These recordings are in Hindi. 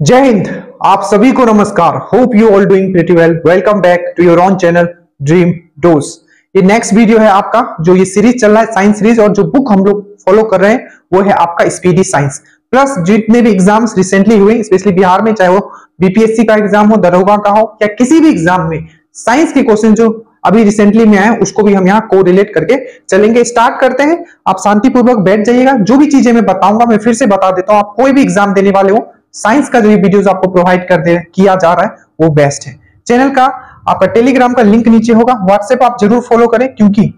जय हिंद, आप सभी को नमस्कार। Hope you all doing pretty well welcome back to your own channel dream dose ये नेक्स्ट वीडियो है आपका, जो ये सीरीज़ चल रहा है साइंस सीरीज़ और जो बुक हम लोग फॉलो कर रहे हैं, वो है आपका स्पीडी साइंस प्लस जितने भी एग्ज़ाम्स रिसेंटली हुए स्पेशली बिहार में, चाहे वो बीपीएससी का एग्ज़ाम हो, दरोगा का हो, या किसी भी एग्ज़ाम में साइंस के क्वेश्चन जो अभी रिसेंटली में आए, उसको भी हम यहाँ को रिलेट करके चलेंगे। स्टार्ट करते हैं, आप शांतिपूर्वक बैठ जाइएगा। जो भी चीज़ें मैं बताऊँगा, मैं फिर से बता देता हूँ, आप कोई भी एग्ज़ाम देने वाले हो साइंस का जो ये वीडियोस आपको प्रोवाइड कर दे, किया जा रहा है, वो बेस्ट है। चैनल का, आपका टेलीग्राम का लिंक नीचे होगा। व्हाट्सएप आप ज़रूर फॉलो करें, क्योंकि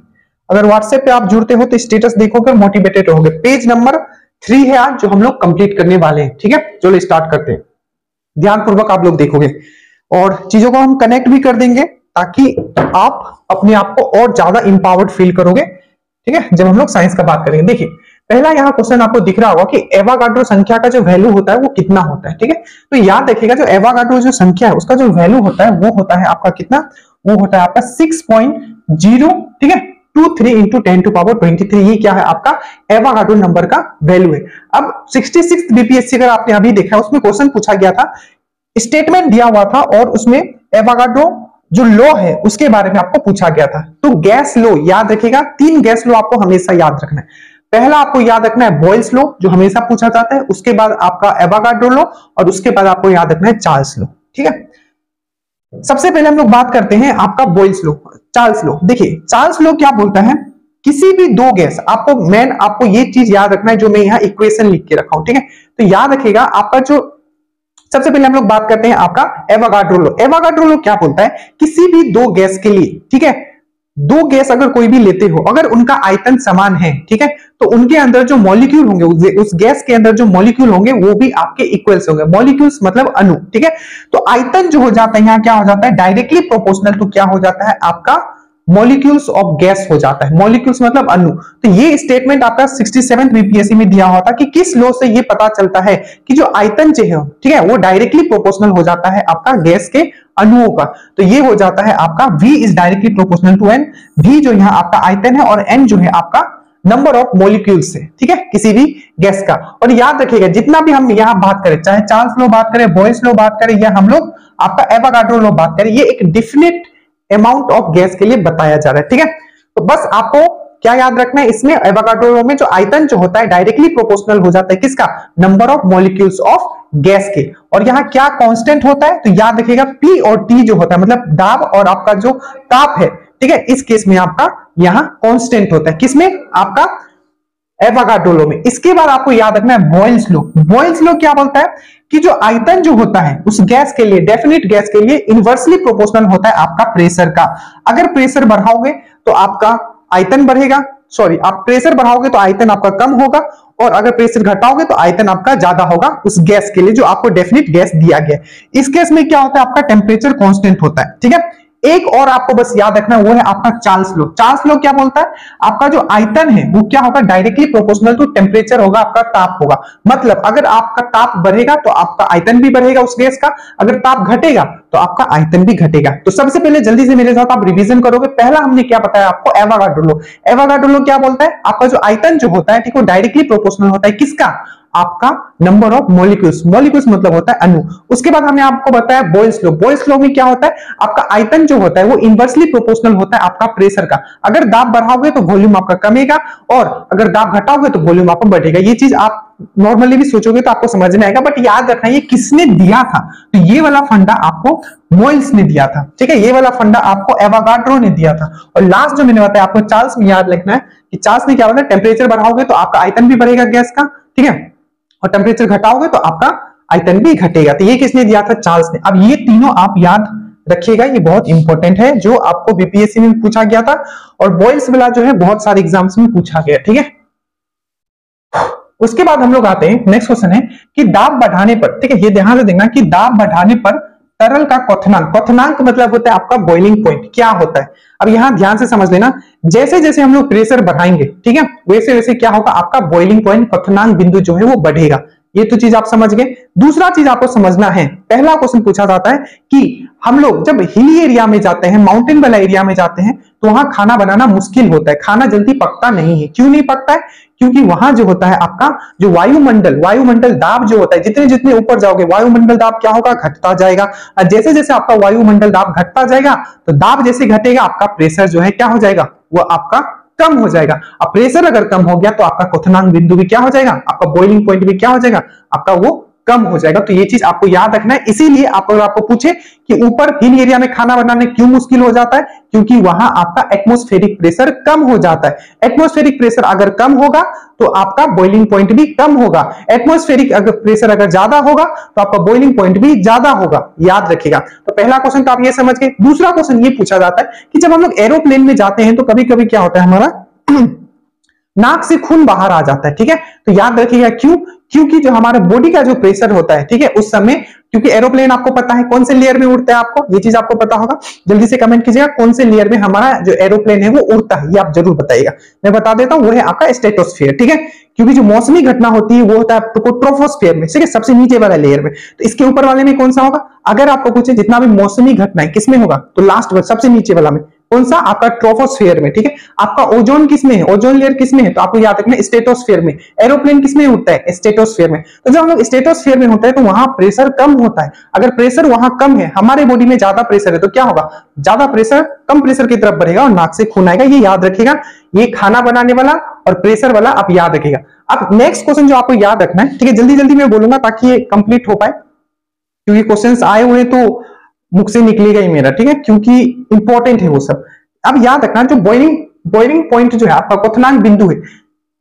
अगर व्हाट्सएप पे आप जुड़ते हो तो स्टेटस देखोगे मोटिवेटेड होगे पेज नंबर थ्री है आज, जो हम लोग कंप्लीट करने वाले हैं, ठीक है? चलो स्टार्ट करते हैं। ध्यानपूर्वक आप लोग देखोगे। और चीज़ों को हम कनेक्ट भी कर देंगे, ताकि आप अपने आप को और ज़्यादा इंपावर्ड फील करोगे, ठीक है? जब हम लोग साइंस का बात करेंगे। देखिए पहला यहाँ क्वेश्चन आपको दिख रहा होगा कि एवागाड्रो संख्या का जो वैल्यू होता है वो कितना होता है, ठीक है? तो याद रखिएगा जो एवागाड्रो जो संख्या है, उसका जो वैल्यू होता है, वो होता है आपका कितना? वो होता है आपका सिक्स पॉइंट ज़ीरो ठीक है? Two three into ten to power twenty three क्या है आपका? एवागाड्रो नंबर का वैल्यू है। अब सिक्सटी सिक्स बीपीएससी अगर आपने अभी देखा है, उसमें क्वेश्चन पूछा गया था। स्टेटमेंट दिया हुआ था और उसमें एवागाड्रो जो लो है, उसके बारे में आपको पूछा गया था। तो गैस लो याद रखिएगा, तीन गैस लो आपको हमेशा याद रखना है। पहला आपको याद रखना है बॉयल्स लो, जो हमेशा पूछा जाता है, उसके बाद आपका एवागाड्रो लो, और उसके बाद आपको याद रखना है चार्ल्स लो, ठीक है? सबसे पहले हम लोग बात करते हैं आपका बॉयल्स लो चार्ल्स लो। देखिए चार्ल्स लो क्या बोलता है? किसी भी दो गैस, आपको मेन आपको ये चीज़ याद रखना है जो मैं यहाँ इक्वेशन लिख के रखा हूँ, ठीक है? तो याद रखिएगा, आपका जो, सबसे पहले हम लोग बात करते हैं आपका एवागाड्रो लो क्या बोलता है? किसी भी दो गैस के लिए, ठीक है? दो गैस अगर कोई भी लेते हो, अगर उनका आयतन समान है, ठीक है तो उनके अंदर जो मॉलिक्यूल होंगे, उस गैस के अंदर जो मॉलिक्यूल होंगे, वो भी आपके इक्वल्स होंगे। मॉलिक्यूल्स मतलब अनु ठीक है? तो आयतन जो हो जाता है, यहाँ क्या हो जाता है? डायरेक्टली प्रोपोर्शनल तो क्या हो जाता है? आपका मॉलिक्यूल्स ऑफ़ गैस हो जाता है। मॉलिक्यूल्स मतलब अणु। तो ये स्टेटमेंट आपका 67 बीपीएससी में दिया हुआ था कि किस लॉ से ये पता चलता है कि जो आयतन जो है, ठीक है, वो डायरेक्टली प्रोपोर्शनल हो जाता है आपका गैस के अणुओं का। तो ये हो जाता है आपका V is directly proportional to n V जो यहाँ आपका आयतन है और N जो है आपका नंबर ऑफ़ मोलिक्यूल्स है ठीक है, किसी भी गैस का। और याद रखिएगा, जितना भी हम यहाँ बात करें, चाहे चार्ल्स लो बात करें बॉयस लो बात करें, या हम लोग आपका एवागाड्रो लो बात करें, ये एक डिफिनेट अमाउंट ऑफ़ गैस के लिए बताया जा रहा है, ठीक है? तो बस आपको क्या याद रखना है, इसमें एवागाड्रो में जो आयतन जो होता है डायरेक्टली प्रोपोर्शनल हो जाता है, किसका? Number of molecules of gas के। और यहाँ क्या कांस्टेंट होता है तो याद रखिएगा पी और टी जो होता है मतलब दाब और आपका जो ताप है, ठीक है? इस केस में आपका यहाँ कांस्टेंट होता है। किसमें? आपका एवागाड्रो में। इसके बाद आपको याद रखना है बॉयल्स लो बॉयल्स लो क्या बोलता है? कि जो आयतन जो होता है, उस गैस के लिए, डेफिनेट गैस के लिए इन्वर्सली प्रोपोर्शनल होता है आपका प्रेशर का। अगर प्रेशर बढ़ाओगे तो आपका आयतन बढ़ेगा। सॉरी, आप प्रेशर बढ़ाओगे तो आयतन आपका कम होगा। और अगर प्रेशर घटाओगे तो आयतन आपका ज़्यादा होगा, उस गैस के लिए जो आपको डेफिनेट गैस दिया गया इस गैस में क्या होता है? आपका टेम्परेचर कॉन्स्टेंट होता है, ठीक है? एक और आपको बस याद रखना वो है आपका चार्ल्स लो। चार्ल्स लो क्या बोलता है? आपका जो आयतन है, वो क्या होगा? डायरेक्टली प्रोपोर्शनल टू टेम्परेचर होगा, आपका ताप होगा। मतलब अगर आपका ताप बढ़ेगा तो आपका आयतन भी बढ़ेगा उस गैस का। अगर ताप घटेगा तो आपका आयतन भी घटेगा। तो सबसे पहले जल्दी से मेरे साथ आप रिवीजन करोगे। पहला हमने क्या बताया आपको? एवागाड्रो लो एवागाड्रो लो क्या बोलता है? आपका जो आयतन जो होता है, ठीक है डायरेक्टली प्रोपोर्शनल होता है। किसका? आपका नंबर ऑफ़ मॉलिक्यूल्स मॉलिक्यूल्स मतलब होता है अणु। उसके बाद हमने आपको बताया बॉयल्स लो बॉयल्स लो में क्या होता है? आपका आयतन जो होता है, वो इनवर्सली प्रोपोर्शनल होता है आपका प्रेशर का। अगर दाब बढ़ाओगे तो वॉल्यूम आपका कमेगा और अगर दाब घटाओगे तो वॉल्यूम आपका बढ़ेगा। ये चीज़ आप नॉर्मली भी सोचोगे तो आपको समझ में आएगा बट याद रखना ये किसने दिया था? तो ये वाला फंडा आपको मोइल्स ने दिया था। ठीक है? ये वाला फंडा आपको एवागाड्रो ने दिया था। और लास्ट जो मैंने बताया, आपको चार्ल्स में याद रखना है कि चार्ल्स ने क्या बताया टेम्परेचर बढ़ाओगे तो आपका आयतन भी बढ़ेगा गैस का। ठीक है? और टेम्परेचर घटाओगे तो आपका आयतन भी घटेगा। तो ये किसने दिया था? चार्ल्स ने। अब ये तीनों आप याद रखिएगा, ये बहुत इंपॉर्टेंट है, जो आपको बीपीएससी में पूछा गया था और बॉयल्स वाला जो है, बहुत सारे एग्ज़ाम्स में पूछा गया, ठीक है? उसके बाद हम लोग आते हैं नेक्स्ट क्वेश्चन है कि दाब बढ़ाने पर, ठीक है, ये ध्यान से देखना कि दाब बढ़ाने पर तरल का क्वथनांक क्वथनांक मतलब होता है आपका बॉइलिंग पॉइंट क्या होता है? अब यहाँ ध्यान से समझ लेना जैसे जैसे हम लोग प्रेशर बढ़ाएँगे, ठीक है? वैसे वैसे क्या होगा? आपका बॉइलिंग पॉइंट क्वथनांक बिंदु जो है वो बढ़ेगा। ये तो चीज़ आप समझ गए। दूसरा चीज़ आपको समझना है। पहला क्वेश्चन पूछा जाता है कि हम लोग जब हिली एरिया में जाते हैं माउंटेन वाला एरिया में जाते हैं तो वहाँ खाना बनाना मुश्किल होता है। खाना जल्दी पकता नहीं है। क्यों नहीं पकता है? क्योंकि वहाँ जो होता है आपका, जो वायुमंडल वायुमंडल दाब जो होता है, जितने जितने ऊपर जाओगे, वायुमंडल दाब क्या होगा? घटता जाएगा। और जैसे जैसे आपका वायुमंडल दाब घटता जाएगा तो दाब जैसे घटेगा, आपका प्रेशर जो है क्या हो जाएगा? वो आपका कम हो जाएगा। अब प्रेशर अगर कम हो गया तो आपका क्वथनांक बिंदु भी क्या हो जाएगा? आपका बॉइलिंग पॉइंट भी क्या हो जाएगा? आपका वो कम हो जाएगा। तो ये चीज़ आपको याद रखना है। इसीलिए आप अगर आपको पूछे कि ऊपर हिल एरिया में खाना बनाने क्यों मुश्किल हो जाता है, क्योंकि वहाँ आपका एटमोस्फेरिक प्रेशर कम हो जाता है। एटमोस्फेरिक प्रेशर अगर कम होगा तो आपका बॉइलिंग पॉइंट भी कम होगा। एटमोस्फेरिक अगर प्रेशर अगर ज़्यादा होगा तो आपका बॉइलिंग पॉइंट भी ज़्यादा होगा। याद रखिएगा। तो पहला क्वेश्चन तो आप ये समझ गए। दूसरा क्वेश्चन ये पूछा जाता है कि जब हम लोग एरोप्लेन में जाते हैं तो कभी कभी क्या होता है हमारा? नाक से खून बाहर आ जाता है, ठीक है? तो याद रखिएगा क्यों? क्योंकि जो हमारे बॉडी का जो प्रेशर होता है, ठीक है, उस समय, क्योंकि एरोप्लेन आपको पता है कौन से लेयर में उड़ता है आपको, ये चीज़ आपको पता होगा। जल्दी से कमेंट कीजिएगा कौन से लेयर में हमारा जो एरोप्लेन है वो उड़ता है, ये आप ज़रूर बताइएगा। मैं बता देता हूँ, वो है आपका स्टेटोस्फेयर ठीक है? क्योंकि जो मौसमी घटना होती है, वो होता है आपको ट्रोफोस्फेयर में, ठीक है? सबसे नीचे वाला लेयर में। तो इसके ऊपर वाले में कौन सा होगा? अगर आपको पूछे जितना भी मौसमी घटना है किसमें होगा? तो लास्ट सबसे नीचे वाला में। कौन सा आपका ट्रोफोस्फेयर में, ठीक है? आपका ओजोन किसमें है? ओजोन लेयर किसमें है? तो आपको याद रखना स्टेटोस्फेयर में। एरोप्लेन किसमें उठता है? स्टेटोस्फेयर में। तो जब हम लोग स्टेटोस्फेयर में होता है तो वहाँ प्रेशर कम होता है। अगर प्रेशर वहाँ कम है, हमारे बॉडी में ज़्यादा प्रेशर है तो क्या होगा? ज़्यादा प्रेशर, कम प्रेशर की तरफ़ बढ़ेगा और नाक से खून आएगा। ये याद रखेगा ये खाना बनाने वाला और प्रेशर वाला आप याद रखेगा अब नेक्स्ट क्वेश्चन जो आपको याद रखना है, ठीक है? जल्दी जल्दी मैं बोलूँगा ताकि ये कंप्लीट हो पाए। क्योंकि क्वेश्चंस आए हुए तो मुख से निकलेगा ही मेरा, ठीक है? क्योंकि इंपॉर्टेंट है वो सब। अब याद रखना, जो बॉइलिंग बॉइलिंग पॉइंट जो है, आपका क्वथनांक बिंदु है,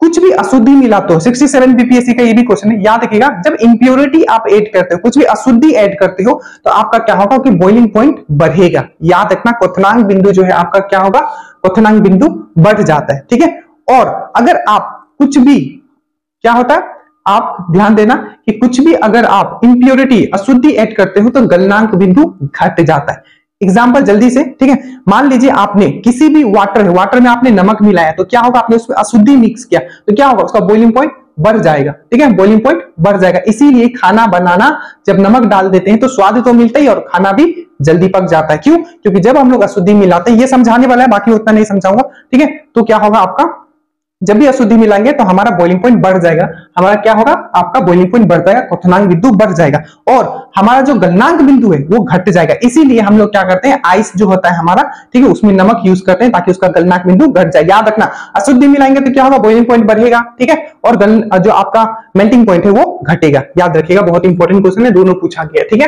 कुछ भी अशुद्धि मिलाते हो 67 बीपीएससी का ये भी क्वेश्चन है, याद रखिएगा, जब इंप्योरिटी आप ऐड करते हो, कुछ भी अशुद्धि ऐड करते हो तो आपका क्या होगा, कि बॉइलिंग पॉइंट बढ़ेगा। याद रखना क्वथनांक बिंदु जो है, आपका क्या होगा क्वथनांक बिंदु बढ़ जाता है, ठीक है? और अगर आप कुछ भी, क्या होता है आप ध्यान देना कि कुछ भी अगर आप इंप्योरिटी अशुद्धि ऐड करते हो तो गलनांक बिंदु घट जाता है। एग्ज़ाम्पल जल्दी से, ठीक है? मान लीजिए आपने किसी भी वाटर है वाटर में आपने नमक मिलाया तो क्या होगा? आपने उसमें अशुद्धि मिक्स किया तो क्या होगा? उसका बॉइलिंग पॉइंट बढ़ जाएगा, ठीक है? बॉइलिंग पॉइंट बढ़ जाएगा। इसीलिए खाना बनाना, जब नमक डाल देते हैं तो स्वाद तो मिलता ही और खाना भी जल्दी पक जाता है। क्यों? क्योंकि जब हम लोग अशुद्धि मिलाते हैं, ये समझाने वाला है, बाकी उतना नहीं समझाऊँगा, ठीक है? तो क्या होगा आपका? जब भी अशुद्धि मिलाएँगे तो हमारा बॉइलिंग पॉइंट बढ़ जाएगा। हमारा क्या होगा? आपका बॉइलिंग पॉइंट बढ़ जाएगा क्वथनांक बिंदु बढ़ जाएगा। और हमारा जो गलनांक बिंदु है वो घट जाएगा। इसीलिए हम लोग क्या करते हैं? आइस जो होता है हमारा ठीक है उसमें नमक यूज़ करते हैं ताकि उसका गलनांक बिंदु घट जाए। याद रखना अशुद्धि मिलाएँगे तो क्या होगा? बॉइलिंग पॉइंट बढ़ेगा ठीक है? और गल, जो आपका मेल्टिंग पॉइंट है वो घटेगा। याद रखिएगा बहुत इंपॉर्टेंट क्वेश्चन है दोनों पूछा गया ठीक है?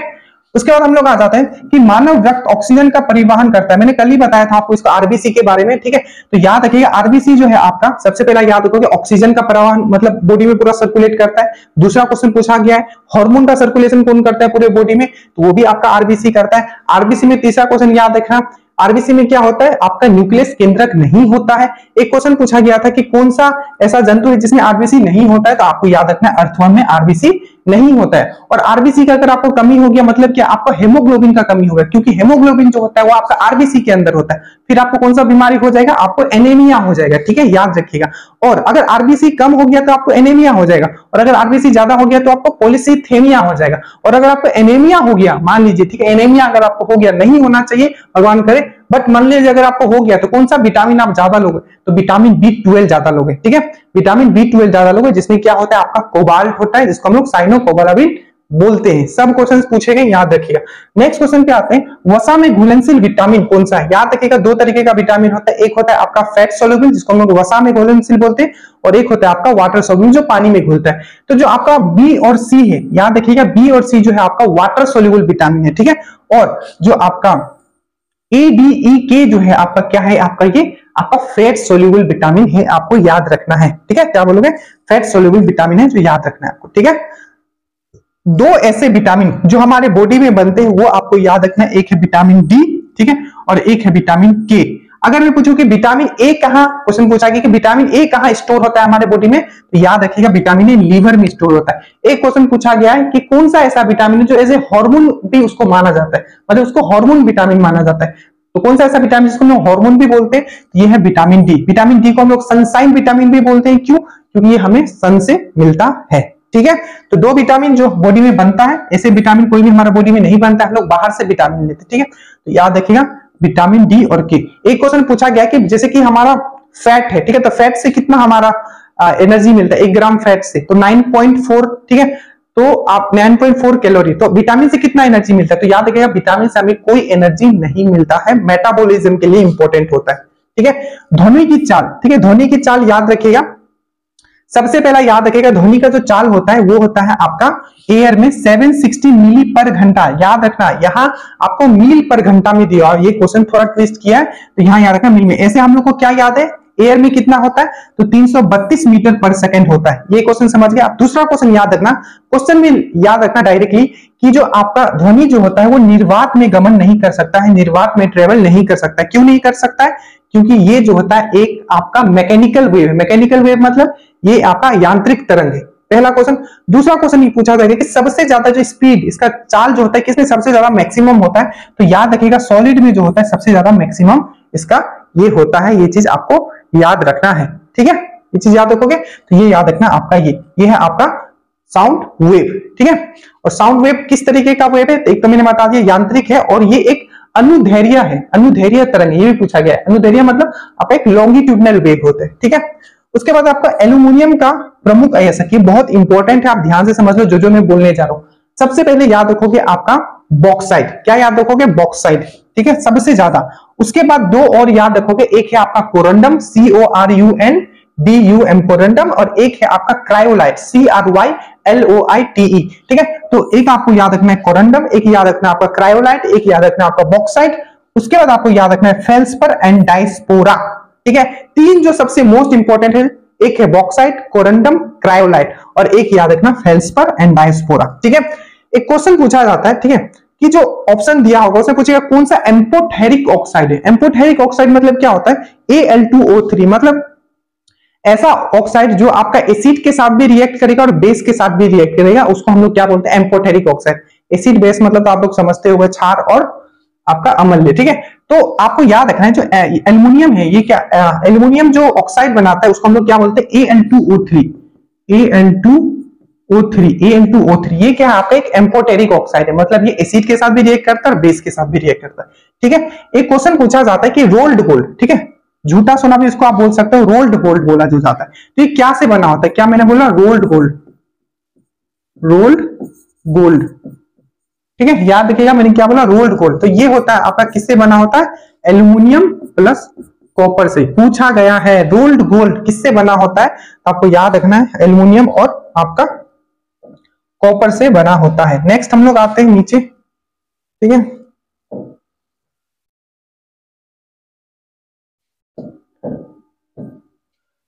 उसके बाद हम लोग आ जाते हैं कि मानव रक्त ऑक्सीजन का परिवहन करता है। मैंने कल ही बताया था आपको इसको आरबीसी के बारे में, ठीक है? तो याद रखिएगा आरबीसी जो है आपका, सबसे पहला याद रखोगे ऑक्सीजन का परिवहन मतलब बॉडी में पूरा सर्कुलेट करता है। दूसरा क्वेश्चन पूछा गया है हार्मोन का सर्कुलेशन कौन करता है पूरे बॉडी में? तो वो भी आपका आरबीसी करता है। आरबीसी में तीसरा क्वेश्चन याद रखना आरबीसी में क्या होता है? आपका न्यूक्लियस केंद्रक नहीं होता है। एक क्वेश्चन पूछा गया था कि कौन सा ऐसा जंतु है जिसमें आरबीसी नहीं होता है? तो आपको याद रखना है अर्थवन में आरबीसी नहीं होता है। और आरबीसी का अगर आपको कमी हो गया मतलब कि आपको हेमोग्लोबिन का कमी होगा, क्योंकि हेमोग्लोबिन जो होता है वो आपका आरबीसी के अंदर होता है। फिर आपको कौन सा बीमारी हो जाएगा? आपको एनेमिया हो जाएगा, ठीक है? याद रखिएगा। और अगर आरबीसी कम हो गया तो आपको एनेमिया हो जाएगा। और अगर आरबीसी ज़्यादा हो गया तो आपको पोलिसीथेमिया हो जाएगा। और अगर आपको एनेमिया हो गया, मान लीजिए, ठीक है? एनेमिया अगर आपको हो गया, नहीं होना चाहिए, भगवान करे बट मान लीजिए अगर आपको हो गया तो कौन सा विटामिन आप ज़्यादा लोगे? तो विटामिन बी ट्वेल्व ज़्यादा लोगे, ठीक है? विटामिन बी ट्वेल्व ज़्यादा लोगे, जिसमें क्या होता है, आपका कोबाल्ट होता है, जिसको हम लोग साइनो कोबालाबिन बोलते हैं। सब क्वेश्चंस पूछे गए याद रखिएगा। नेक्स्ट क्वेश्चन पे आते हैं, वसा में घुलनशील विटामिन कौन सा है? याद रखिएगा, दो तरीके का विटामिन होता है। एक होता है आपका फैट सोल्यूबल जिसको हम लोग वसा में घुलनशील बोलते हैं, और एक होता है आपका वाटर सोल्यूबल जो पानी में घुलता है। तो जो आपका बी और सी है, याद रखिएगा बी और सी जो है आपका वाटर सोल्यूबल विटामिन है, ठीक है? और जो आपका ए डी ई के जो है आपका क्या है? आपका ये, आपका फैट सोल्यूबल विटामिन है, आपको याद रखना है। ठीक है? क्या बोलोगे? फैट सोल्यूबल विटामिन है जो याद रखना है आपको। ठीक है? दो ऐसे विटामिन जो हमारे बॉडी में बनते हैं, वो आपको याद रखना है। एक है विटामिन डी ठीक है? और एक है विटामिन के अगर मैं पूछूँ कि विटामिन ए कहाँ क्वेश्चन पूछा गया कि विटामिन ए कहाँ स्टोर होता है हमारे बॉडी में तो याद रखिएगा विटामिन ए लीवर में स्टोर होता है। एक क्वेश्चन पूछा गया है कि कौन सा ऐसा विटामिन है जो एज ए हार्मोन भी उसको माना जाता है? मतलब उसको हार्मोन विटामिन माना जाता है। तो कौन सा ऐसा विटामिन जिसको हम हार्मोन भी बोलते हैं? तो ये है विटामिन डी विटामिन डी को हम लोग सनसाइन विटामिन भी बोलते हैं। क्यों? क्योंकि ये हमें सन से मिलता है। ठीक है? तो दो विटामिन जो बॉडी में बनता है, ऐसे विटामिन कोई भी हमारा बॉडी में नहीं बनता है हम लोग बाहर से विटामिन लेते हैं। ठीक है? तो याद रखिएगा विटामिन डी और के। एक क्वेश्चन पूछा गया कि जैसे कि हमारा फैट है, ठीक है? तो फैट से कितना हमारा एनर्जी मिलता है? एक ग्राम फैट से। तो 9.4 ठीक है? तो आप 9.4 कैलोरी तो विटामिन से कितना एनर्जी मिलता है? तो याद रखिएगा विटामिन से हमें कोई एनर्जी नहीं मिलता है। मेटाबॉलिज्म के लिए इंपॉर्टेंट होता है, ठीक है? ध्वनि की चाल, ठीक है? ध्वनि की चाल याद रखिएगा। सबसे पहला याद रखेगा ध्वनि का जो चाल होता है, वो होता है आपका एयर में 760 मिली पर घंटा। याद रखना, यहाँ आपको मील पर घंटा में दिया ये क्वेश्चन थोड़ा ट्विस्ट किया है तो यहाँ याद रखना मील में। ऐसे हम लोग को क्या याद है? एयर में कितना होता है? तो 332 मीटर पर सेकंड होता है। ये क्वेश्चन समझ गए? आप दूसरा क्वेश्चन याद रखना। क्वेश्चन में याद रखना डायरेक्टली कि जो आपका ध्वनि जो होता है, वो निर्वात में गमन नहीं कर सकता है, निर्वात में ट्रेवल नहीं कर सकता क्यों नहीं कर सकता है? क्योंकि ये जो होता है, एक आपका मैकेनिकल वेव मैकेनिकल वेव मतलब ये आपका यांत्रिक तरंग है। पहला क्वेश्चन दूसरा क्वेश्चन ये पूछा जाएगा कि सबसे ज़्यादा जो स्पीड इसका चाल जो होता है, किसमें सबसे ज़्यादा मैक्सिमम होता है? तो याद रखिएगा सॉलिड में जो होता है, सबसे ज़्यादा मैक्सिमम इसका ये होता है। ये चीज़ आपको याद रखना है। ठीक है? ये चीज़ याद रखोगे? तो ये याद रखना आपका ये। ये है आपका साउंड वेव ठीक है? और साउंड वेव किस तरीके का वेव है? एक तो मैंने बता दिया, यांत्रिक है और ये एक अनुधैर्य है। अनुधैर्य तरंग, ये भी पूछा गया है। अनुधैर्य मतलब आपका एक लॉन्गिट्यूडनल वेव होता है। ठीक है? उसके बाद आपका एल्यूमिनियम का प्रमुख अयस्क ये बहुत इंपॉर्टेंट है, आप ध्यान से समझ लो जो जो मैं बोलने जा रहा हूँ। सबसे पहले याद रखोगे आपका बॉक्साइड क्या याद रखोगे बॉक्साइड ठीक है? सबसे ज़्यादा। उसके बाद दो और याद रखोगे एक है आपका corundum C O R U N D U M corundum और एक है आपका cryolite C R Y L O I T E ठीक है? तो एक आपको याद रखना है कोरंडम एक याद रखना है आपका क्रायोलाइट एक याद रखना है आपका बॉक्साइड उसके बाद आपको याद रखना है फेल्सपर एंड डाइस्पोरा ठीक है? तीन जो सबसे मोस्ट इंपॉर्टेंट है, एक है बॉक्साइट कोरंडम क्रायोलाइट और एक याद रखना फेल्सपर एंड डायस्पोरा ठीक है? एक क्वेश्चन पूछा जाता है, ठीक है? कि जो ऑप्शन दिया होगा, उसमें पूछेगा कौन सा एम्पोथेरिक ऑक्साइड है? एम्पोथेरिक ऑक्साइड मतलब क्या होता है? ए मतलब ऐसा ऑक्साइड जो आपका एसिड के साथ भी रिएक्ट करेगा और बेस के साथ भी रिएक्ट करेगा, उसको हम लोग क्या बोलते हैं? एम्पोथेरिक ऑक्साइड एसिड बेस मतलब तो आप लोग समझते हो क्षार और आपका अमल्य ठीक है? तो आपको याद रखना है जो एल्यूमिनियम है, ये क्या एल्यूमिनियम जो ऑक्साइड बनाता है, उसको हम लोग क्या बोलते हैं? A L two O three A L two O three A L two O three ये क्या आपका एक एम्पोटेरिक ऑक्साइड है मतलब ये एसिड के साथ भी रिएक्ट करता है और बेस के साथ भी रिएक्ट करता है। ठीक है? एक क्वेश्चन पूछा जाता है कि रोल्ड गोल्ड ठीक है? झूठा सोना भी इसको आप बोल सकते हो रोल्ड गोल्ड बोला जो जाता है। तो ये क्या से बना होता है? क्या मैंने बोला? रोल्ड गोल्ड रोल्ड गोल्ड ठीक है? याद रखिएगा, मैंने क्या बोला? रोल्ड गोल्ड तो ये होता है, आपका किससे बना होता है? एल्यूमिनियम प्लस कॉपर से पूछा गया है रोल्ड गोल्ड किससे बना होता है? तो आपको याद रखना है एल्यूमिनियम और आपका कॉपर से बना होता है। नेक्स्ट हम लोग आते हैं नीचे। ठीक है?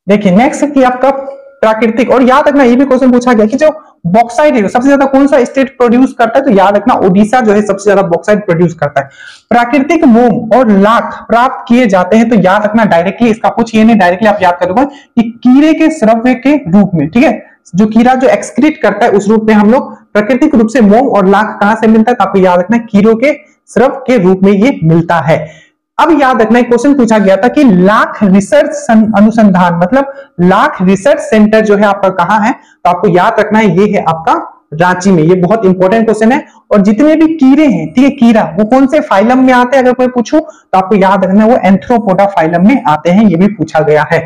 देखिए नेक्स्ट कि आपका प्राकृतिक। और याद रखना, ये भी क्वेश्चन पूछा गया कि जो बॉक्साइड है, सबसे ज़्यादा कौन सा स्टेट प्रोड्यूस करता है? तो याद रखना ओडिशा जो है, सबसे ज़्यादा बॉक्साइड प्रोड्यूस करता है। प्राकृतिक मोम और लाख प्राप्त किए जाते हैं तो याद रखना डायरेक्टली इसका कुछ ये नहीं डायरेक्टली आप याद कर करोगे कि कीड़े के श्रव्य के रूप में, ठीक है? जो कीड़ा जो एक्सक्रीट करता है, उस रूप में हम लोग प्राकृतिक रूप से मोम और लाख कहाँ से मिलता है? तो आपको याद रखना, कीड़ों के स्रव के रूप में ये मिलता है। अब याद रखना क्वेश्चन पूछा गया था कि लाख रिसर्च अनुसंधान मतलब लाख रिसर्च सेंटर जो है आपका कहाँ है? तो आपको याद रखना है, ये है आपका रांची में, ये बहुत इंपॉर्टेंट क्वेश्चन है। और जितने भी कीड़े हैं, ठीक है, कीड़ा, वो कौन से फाइलम में आते हैं? अगर कोई पूछू तो आपको याद रखना है, वो एंथ्रोपोडा फाइलम में आते हैं, ये भी पूछा गया है।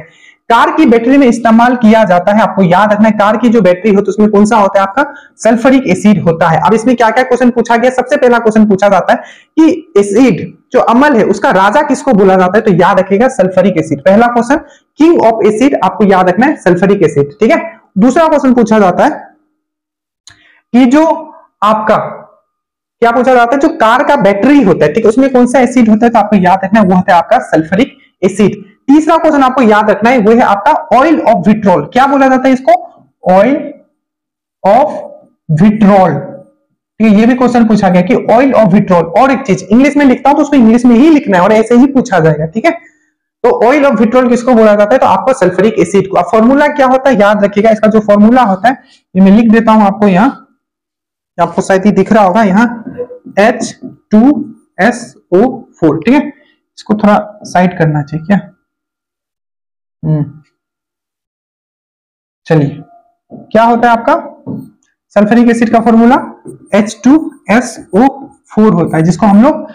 कार की बैटरी में इस्तेमाल किया जाता है, आपको याद रखना है, कार की जो बैटरी हो तो उसमें कौन सा होता है आपका? सल्फरिक एसिड होता है। अब इसमें क्या क्या क्वेश्चन पूछा गया? सबसे पहला क्वेश्चन पूछा जाता है कि एसिड जो अमल है, उसका राजा किसको बोला जाता है? तो याद रखेगा सल्फरिक एसिड। पहला क्वेश्चन किंग ऑफ़ एसिड आपको याद रखना है, सल्फरिक एसिड, ठीक है? दूसरा क्वेश्चन पूछा जाता है कि जो आपका, क्या पूछा जाता है? जो कार का बैटरी होता है, ठीक है, उसमें कौन सा एसिड होता है? तो आपको याद रखना है, वो होता है आपका सल्फरिक एसिड। तीसरा क्वेश्चन आपको याद रखना है, वो है आपका ऑयल ऑफ़ विट्रोल क्या बोला जाता है इसको? ऑयल ऑफ़ विट्रोल ठीक है, ये भी क्वेश्चन पूछा गया कि ऑयल ऑफ़ विट्रोल और एक चीज़ इंग्लिश में लिखता हूँ तो उसको इंग्लिश में ही लिखना है और ऐसे ही पूछा जाएगा, ठीक है? तो ऑयल ऑफ़ विट्रोल किसको बोला जाता है? तो आपको सल्फरिक एसिड को। फॉर्मूला क्या होता है? याद रखिएगा, इसका जो फॉर्मूला होता है, ये मैं लिख देता हूँ आपको यहाँ। आपको शायद ही दिख रहा होगा यहाँ। H two S O four ठीक है? इसको थोड़ा साइड करना चाहिए क्या? चलिए। क्या होता है आपका? सल्फरिक एसिड का फॉर्मूला H2SO4 होता है, जिसको हम लोग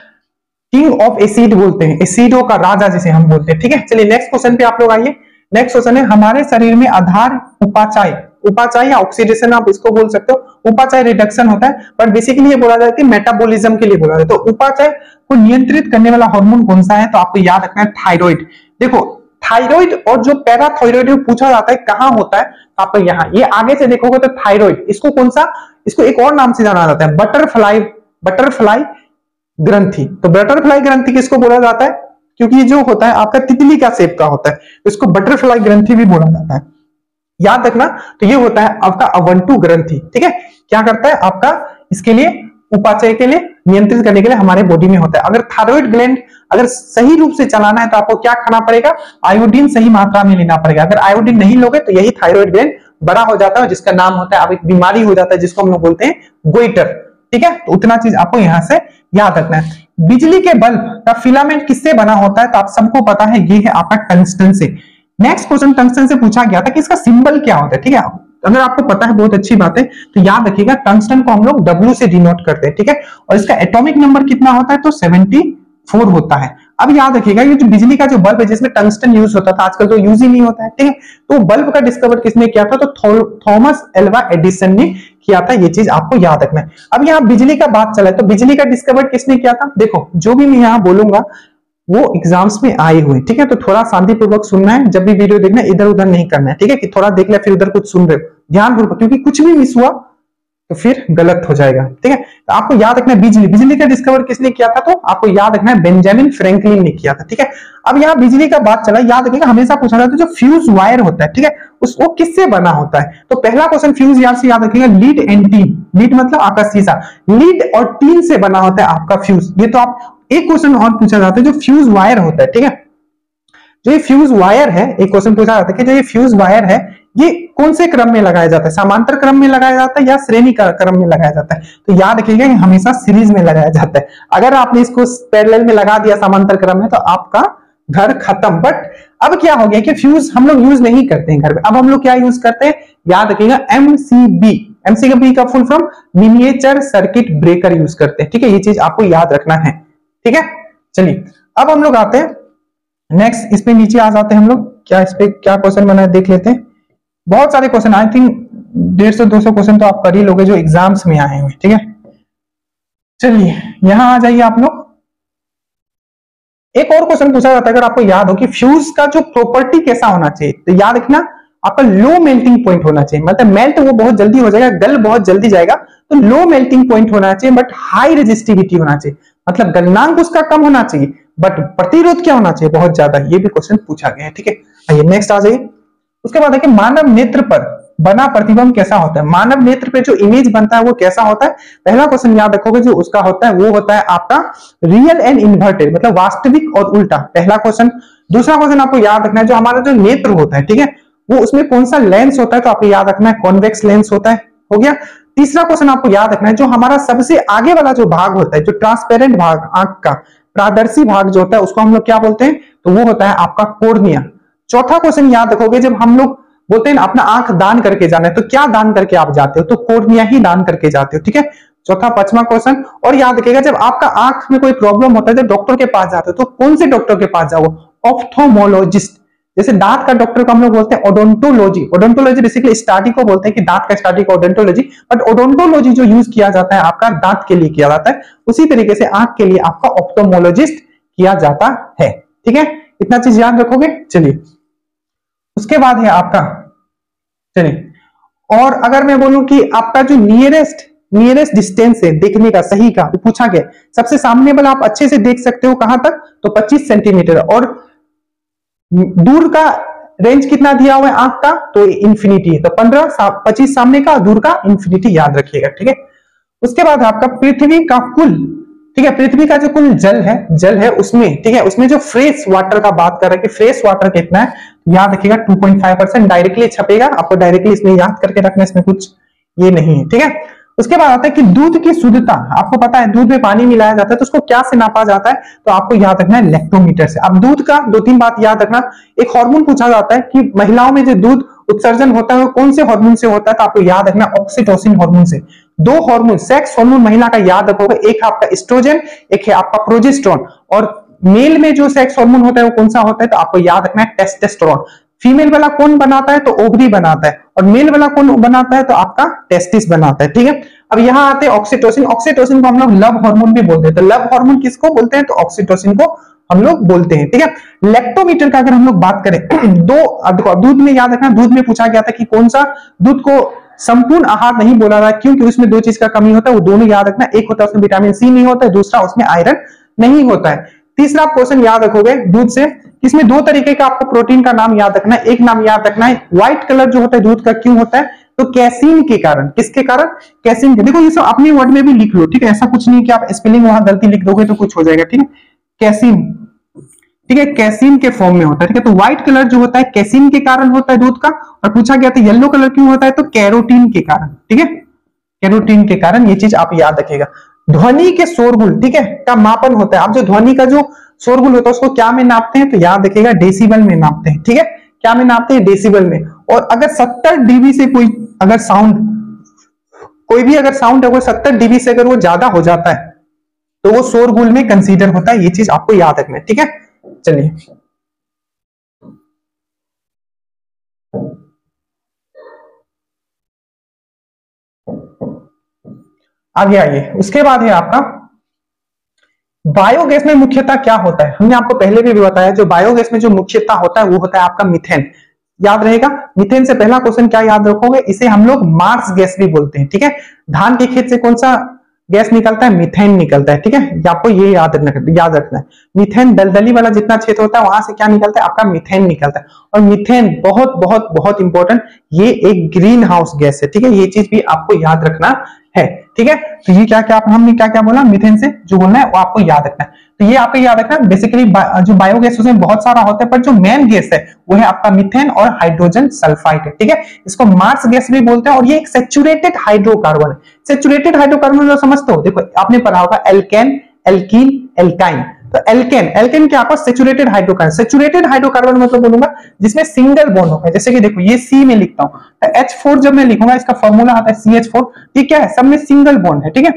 किंग ऑफ़ एसिड बोलते हैं। एसिडो का राजा जिसे हम बोलते हैं, ठीक है? चलिए नेक्स्ट क्वेश्चन पे आप लोग आइए। नेक्स्ट क्वेश्चन है, हमारे शरीर में आधार उपाचाय उपाचाय या ऑक्सीडेशन आप इसको बोल सकते हो। उपाचाय रिडक्शन होता है बट बेसिकली ये बोला जाता है कि मेटाबॉलिज्म के लिए बोला जाता है। तो उपाचाय को नियंत्रित करने वाला हार्मोन कौन सा है? तो आपको याद रखना है थायराइड देखो थायराइड और जो पैराथायराइड पूछा जाता है कहाँ होता है तो आपको यहाँ, ये आगे से देखोगे तो थायराइड इसको कौन सा, इसको एक और नाम से जाना जाता है, बटरफ्लाई बटरफ्लाई ग्रंथि। तो बटरफ्लाई ग्रंथि किसको बोला जाता है? क्योंकि ये जो होता है, आपका तितली का सेप का होता है इसको बटरफ्लाई ग्रंथि भी बोला जाता है। याद रखना तो ये होता है आपका अवंटू ग्रंथि, ठीक है? क्या करता है आपका, इसके लिए, उपाचय के लिए नियंत्रित करने के लिए हमारे बॉडी में होता है। अगर थायराइड ग्लैंड अगर सही रूप से चलाना है तो आपको क्या खाना पड़ेगा? आयोडीन सही मात्रा में लेना पड़ेगा। अगर आयोडीन नहीं लोगे तो यही थायराइड ग्लैंड बड़ा हो जाता है जिसका नाम होता है, अब एक बीमारी हो जाता है जिसको हम लोग बोलते हैं गोइटर ठीक है? तो उतना चीज़ आपको यहाँ से याद रखना है। बिजली के बल्ब का फिलामेंट किससे बना होता है? तो आप सबको पता है, ये है आपका टंगस्टन से। नेक्स्ट क्वेश्चन टंगस्टन से पूछा गया था कि इसका सिंबल क्या होता है। ठीक है? अगर आपको पता है, बहुत अच्छी बात है तो याद रखिएगा टंगस्टन को हम लोग डब्ल्यू से डिनोट करते हैं, ठीक है? और इसका एटॉमिक नंबर कितना होता है तो सेवेंटी फोर होता है। अब याद रखिएगा, ये जो बिजली का जो बल्ब है, जिसमें टंगस्टन यूज़ होता था, आजकल तो यूज़ ही नहीं होता है, ठीक है? तो बल्ब का डिस्कवर किसने किया था तो थॉमस एल्वा एडिसन ने किया था, ये चीज़ आपको याद रखना है। अब यहाँ बिजली का बात चला है तो बिजली का डिस्कवर किसने किया था? देखो, जो भी मैं यहाँ बोलूँगा वो एग्ज़ाम्स में आए हुए ठीक है? तो थोड़ा शांतिपूर्वक सुनना है। जब भी वीडियो देखना इधर उधर नहीं करना है। ठीक है? कि थोड़ा देख लिया, फिर उधर कुछ सुन रहे हो। ध्यान पूर्वक क्योंकि कुछ भी मिस हुआ तो फिर गलत हो जाएगा। ठीक है? तो आपको याद रखना है बिजली। बिजली का डिस्कवर किसने किया था? तो आपको याद रखना है बेंजामिन फ्रैंकलिन ने किया था। ठीक है? अब यहाँ बिजली का बात चला। याद रखिएगा, हमेशा पूछा जाता है, जो फ्यूज वायर होता है, ठीक है? उस, वो किससे बना होता है? तो पहला क्वेश्चन फ्यूज याद से याद रखिएगा। लीड एंड टीन लीड मतलब आपका सीसा लीड और टीन से बना होता है आपका फ्यूज ये तो आप एक क्वेश्चन और पूछा जाता है, जो फ्यूज वायर होता है, ठीक है? जो ये फ्यूज वायर है, एक क्वेश्चन पूछा जाता है कि जो ये फ्यूज वायर है, ये कौन से क्रम में लगाया जाता है? समांतर क्रम में लगाया जाता है या श्रेणी क्रम में लगाया जाता है? तो याद रखिएगा कि हमेशा सीरीज़ में लगाया जाता है। अगर आपने इसको पैरेलल में लगा दिया, समांतर क्रम में तो आपका घर खत्म। बट अब क्या हो गया कि फ्यूज हम लोग यूज़ नहीं करते हैं घर में। अब हम लोग क्या यूज़ करते हैं? याद रखिएगा एमसीबी एमसीबी का full form miniature circuit breaker use करते हैं। ठीक है, ये चीज़ आपको याद रखना है। ठीक है? चलिए, अब हम लोग आते हैं। नेक्स्ट इस पे नीचे आ जाते हैं हम लोग। क्या इस पे क्या क्वेश्चन बना है, देख लेते हैं। बहुत सारे क्वेश्चन आई थिंक डेढ़ सौ, दो सौ क्वेश्चन तो आप कर ही लोगे जो एग्ज़ाम्स में आए हुए ठीक है? चलिए, यहाँ आ जाइए आप लोग। एक और क्वेश्चन पूछा जाता है, अगर आपको याद हो कि फ्यूज का जो प्रॉपर्टी कैसा होना चाहिए तो याद रखना, आपका लो मेल्टिंग पॉइंट होना चाहिए। मतलब मेल्ट वो बहुत जल्दी हो जाएगा, गल बहुत जल्दी जाएगा तो लो मेल्टिंग पॉइंट होना चाहिए बट हाई रेजिस्टिविटी होना चाहिए। मतलब गलनांक उसका कम होना चाहिए बट प्रतिरोध क्या होना चाहिए? बहुत ज़्यादा, ये भी क्वेश्चन पूछा गया है, ठीक है? आइए नेक्स्ट आ जाइए। उसके बाद कि मानव नेत्र पर बना प्रतिबंध कैसा होता है? मानव नेत्र पे जो इमेज बनता है, वो कैसा होता है? पहला क्वेश्चन याद रखोगे, जो उसका होता है, वो होता है आपका रियल एंड इन्वर्टेड मतलब वास्तविक और उल्टा। पहला क्वेश्चन दूसरा क्वेश्चन आपको याद रखना है, जो हमारा जो नेत्र होता है, ठीक है? वो उसमें कौन सा लेंस होता है? तो आपको याद रखना है कॉन्वेक्स लेंस होता है, हो गया? तीसरा क्वेश्चन आपको याद रखना है, जो हमारा सबसे आगे वाला जो भाग होता है, जो ट्रांसपेरेंट भाग, आँख का, प्रादर्शी भाग जो होता है, उसको हम लोग क्या बोलते हैं? तो वो होता है आपका कोर्निया। चौथा क्वेश्चन याद रखोगे, जब हम लोग बोलते हैं अपना आँख दान करके जाना है तो क्या दान करके आप जाते हो? तो कोर्निया ही दान करके जाते हो, ठीक है? चौथा, पांचवा क्वेश्चन और याद रखेगा जब आपका आँख में कोई प्रॉब्लम होता है, जब डॉक्टर के पास जाते हो तो कौन से डॉक्टर के पास जाओ? ऑप्थोमोलॉजिस्ट जैसे दांत का डॉक्टर को हम लोग बोलते हैं ओडोंटोलॉजी ओडोंटोलॉजी बेसिकली स्टार्टिंग को बोलते हैं कि दांत का स्टार्टिंग ओडोंटोलॉजी बट ओडोंटोलॉजी जो यूज़ किया जाता है आपका दांत के लिए किया जाता है, उसी तरीके से आँख के लिए आपका ऑप्टोमोलॉजिस्ट किया जाता है. ठीक है? इतना चीज़ याद रखोगे? चलिए. उसके बाद है आपका, चलिए. और अगर मैं बोलूँ कि आपका जो नियरेस्ट नियरेस्ट डिस्टेंस है, देखने का, सही का पूछा गया, सबसे सामने वाला आप अच्छे से देख सकते हो कहाँ तक? तो 25 सेंटीमीटर और दूर का रेंज कितना दिया हुआ है आँख का? तो इन्फिनिटी है। तो पंद्रह पच्चीस सामने का, दूर का इंफिनिटी याद रखिएगा, ठीक है? उसके बाद आपका पृथ्वी का कुल, ठीक है? पृथ्वी का जो कुल जल है जल है उसमें, ठीक है? उसमें जो फ्रेश वाटर का बात कर रहे हैं कि फ्रेश वाटर कितना है, याद रखिएगा 2.5 परसेंट डायरेक्टली छपेगा। आपको डायरेक्टली इसमें याद करके रखना इसमें कुछ ये नहीं है, ठीक है? उसके बाद आता है कि दूध की शुद्धता। आपको पता है, दूध में पानी मिलाया जाता है तो उसको क्या से नापा जाता है? तो आपको याद रखना है लेक्टोमीटर से। अब दूध का दो तीन बात याद रखना। एक हार्मोन पूछा जाता है कि महिलाओं में जो दूध उत्सर्जन होता है, वो कौन से हार्मोन से होता है? तो आपको याद रखना ऑक्सीटोसिन हार्मोन से। दो हार्मोन सेक्स हार्मोन महिला का याद रखोगे। एक है आपका एस्ट्रोजन एक है आपका प्रोजेस्ट्रॉन और मेल में जो सेक्स हार्मोन होता है, वो कौन सा होता है? तो आपको याद रखना है टेस्टेस्टेरोन फीमेल वाला कौन बनाता है? तो ओवरी बनाता है। और मेल वाला कौन बनाता है? तो आपका टेस्टिस बनाता है, ठीक है? अब यहाँ आते हैं ऑक्सीटोसिन ऑक्सीटोसिन को हम लोग लव हार्मोन भी बोलते हैं। तो लव हार्मोन किसको बोलते हैं? तो ऑक्सीटोसिन को हम लोग बोलते हैं, ठीक है? लेक्टोमीटर का अगर हम लोग बात करें, दो दूध में याद रखना, दूध में पूछा गया था कि कौन सा दूध को संपूर्ण आहार नहीं बोला रहा क्योंकि उसमें दो चीज़ का कमी होता है, वो दोनों याद रखना। एक होता है उसमें विटामिन सी नहीं होता है, दूसरा उसमें आयरन नहीं होता है। तीसरा क्वेश्चन याद रखोगे दूध से इसमें दो तरीके का आपको प्रोटीन का नाम याद रखना है। एक नाम याद रखना है व्हाइट कलर जो होता है, दूध का क्यों होता है? तो कैसीन के कारण। किसके कारण? कैसीन के देखो, ये सब अपने वर्ड में भी लिख लो, ठीक है? ऐसा कुछ नहीं कि आप स्पेलिंग वहाँ गलती लिख दोगे तो कुछ हो जाएगा, ठीक है? कैसीन ठीक है कैसीन के फॉर्म में होता है, ठीक है? तो व्हाइट कलर जो होता है कैसीन के कारण होता है दूध का, और पूछा गया था येलो कलर क्यों होता है तो कैरोटीन के कारण, ठीक है? कैरोटीन के कारण ये चीज़ आप याद रखेगा ध्वनि के शोरगुल, ठीक है? का मापन होता है। आप जो ध्वनि का जो शोरगुल होता है, उसको क्या में नापते हैं? तो याद रखेगा डेसिबल में नापते हैं, ठीक है? क्या में नापते हैं? डेसिबल में। और अगर 70 डीबी से कोई, अगर साउंड कोई भी अगर साउंड अगर 70 डीबी से अगर वो ज़्यादा हो जाता है तो वो शोरगुल में कंसीडर होता है, ये चीज़ आपको याद रखना है, ठीक है? चलिए। आगे आइए। उसके बाद है आपका बायोगैस में मुख्यतः क्या होता है? हमने आपको पहले भी भी बताया, जो बायोगैस में जो मुख्यतः होता है, वो होता है आपका मिथेन याद रहेगा? मिथेन से पहला क्वेश्चन क्या याद रखोगे? इसे हम लोग मार्स गैस भी बोलते हैं, ठीक है? धान के खेत से कौन सा गैस निकलता है? मिथेन निकलता है, ठीक है? आपको ये याद रखना याद रखना है। मिथेन दलदली वाला जितना क्षेत्र होता है, वहाँ से क्या निकलता है? आपका मिथेन निकलता है। और मिथेन बहुत बहुत बहुत इंपॉर्टेंट ये एक ग्रीन हाउस गैस है, ठीक है? ये चीज़ भी आपको याद रखना है, ठीक है? तो ये क्या क्या हमने क्या क्या बोला? मिथेन से जो बोलना है, वो आपको याद रखना है। तो ये आपको याद रखना है बेसिकली जो बायोगैस उसमें बहुत सारा होता है, पर जो मेन गैस है, वो है आपका मिथेन और हाइड्रोजन सल्फाइड है, ठीक है? इसको मार्स गैस भी बोलते हैं और ये एक सेचुरेटेड हाइड्रोकार्बन है। सेचुरेटेड हाइड्रोकार्बन जो समझते हो, देखो, आपने पढ़ा होगा एल्केन एल्कीन एल्काइन तो एल्केन एल्केन क्या आपका सेचुरेटेड हाइड्रोकार्बन सेचुरेटेड हाइड्रोकार्बन मतलब बोलूँगा जिसमें सिंगल बॉन्ड होगा जैसे कि देखो, ये सी में लिखता हूँ। तो H4 जब मैं लिखूँगा, इसका फॉर्मूला आता है CH4 ये क्या है? सब में सिंगल बॉन्ड है, ठीक है?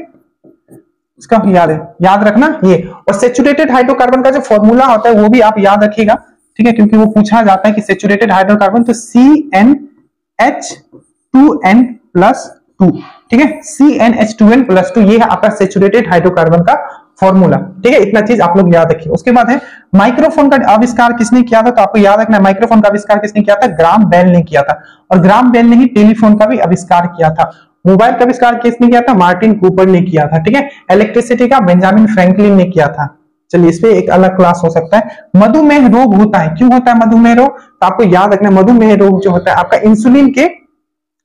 इसका याद है, याद रखना ये। और सेचुरेटेड हाइड्रोकार्बन का जो फॉर्मूला होता है, वो भी आप याद रखिएगा, ठीक है? क्योंकि वो पूछा जाता है कि सेचुरेटेड हाइड्रोकार्बन तो C n H two n plus two ठीक है? C n H two n plus two ये है आपका सेचुरेटेड हाइड्रोकार्बन का फॉर्मूला ठीक है, इतना चीज़ आप लोग याद रखिए। उसके बाद है माइक्रोफोन का आविष्कार किसने किया था तो आपको याद रखना माइक्रोफोन का आविष्कार किसने किया था? ग्राम बेल ने किया था। और ग्राम बेल ने ही टेलीफोन का भी आविष्कार किया था। मोबाइल का आविष्कार किसने किया था? मार्टिन कूपर ने किया था। ठीक है इलेक्ट्रिसिटी का बेंजामिन फ्रैंकलिन ने किया था। चलिए, इस पे एक अलग क्लास हो सकता है। मधुमेह रोग होता है। क्यों होता है मधुमेह रोग? तो आपको याद रखना मधुमेह रोग जो होता है, आपका इंसुलिन के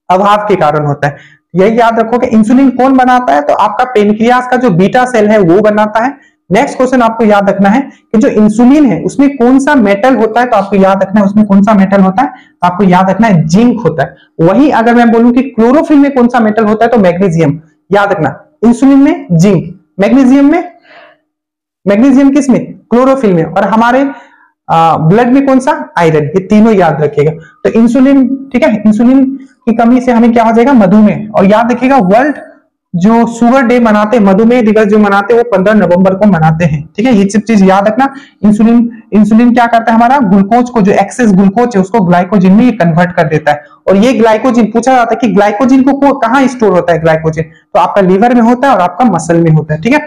अभाव के कारण होता है। यही याद रखो कि इंसुलिन कौन बनाता है? तो आपका पेनक्रियास का जो बीटा सेल है, वो बनाता है। नेक्स्ट क्वेश्चन आपको याद रखना है कि जो इंसुलिन है, उसमें कौन सा मेटल होता है? तो आपको याद रखना है, उसमें कौन सा मेटल होता है? तो आपको याद रखना है जिंक होता है। वही अगर मैं बोलूँ कि क्लोरोफिल में कौन सा मेटल होता है तो मैग्नीशियम याद रखना इंसुलिन में जिंक। मैग्नीशियम में? मैग्नीशियम किसमें? क्लोरोफिल में। और हमारे ब्लड में कौन सा? आयरन ये तीनों याद रखिएगा। तो इंसुलिन ठीक है? इंसुलिन की कमी से हमें क्या हो जाएगा? मधुमेह। और याद रखिएगा वर्ल्ड जो शुगर डे मनाते हैं, मधुमेह दिवस जो मनाते हैं, वो पंद्रह नवंबर को मनाते हैं। ठीक है? ये सब चीज़ याद रखना। इंसुलिन इंसुलिन क्या करता है हमारा? ग्लूकोज को, जो एक्सेस ग्लूकोज है, उसको ग्लाइकोजिन में कन्वर्ट कर देता है। और ये ग्लाइकोजिन पूछा जाता है कि ग्लाइकोजिन को कहाँ स्टोर होता है ग्लाइकोजिन तो आपका लीवर में होता है और आपका मसल में होता है। ठीक है?